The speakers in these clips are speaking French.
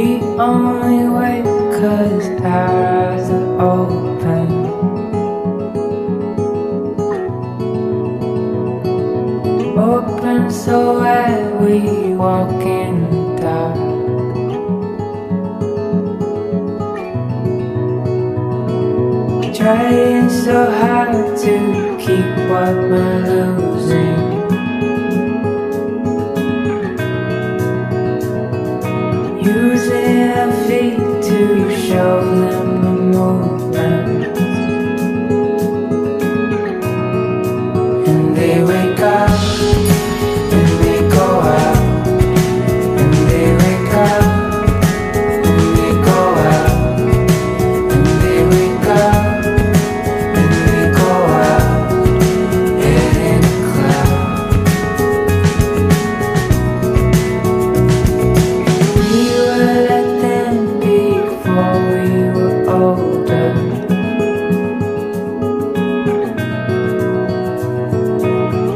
only wait cause our eyes are open. Open so wide we walk in the dark. Trying so hard to keep what we're losing. Using our feet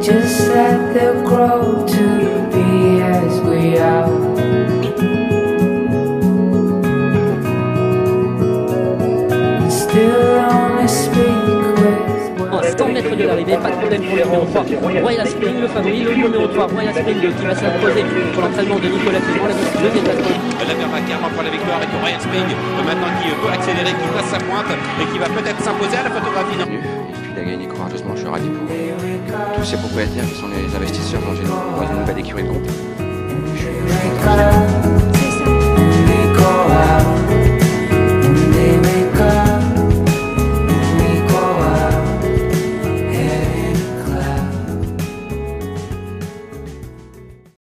Just let them grow to be as we are. And still only speak with À 100 mètres de l'arrivée, pas de problème pour le numéro 3. Royal Spring, le favori, le numéro 3, Royal Spring qui va s'imposer pour l'entraînement de Nicolas Clément, la deuxième place. La Mervacar prend la victoire avec Ryan Spring, maintenant qui peut accélérer, qui passe sa pointe et qui va peut-être s'imposer à la photographie. Il gagné courageusement, je suis ravi pour tous ses propriétaires qui sont les investisseurs dans une, nouvelle écurie de groupe. Je suis- je suis.